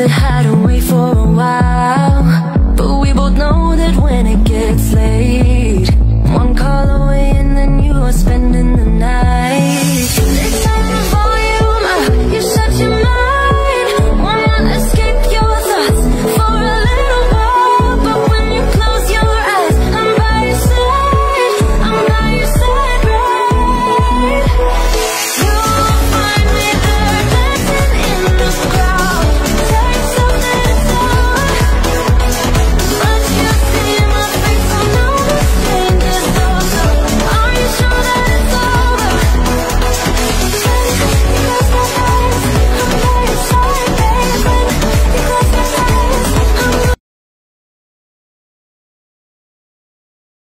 I had to wait for a while.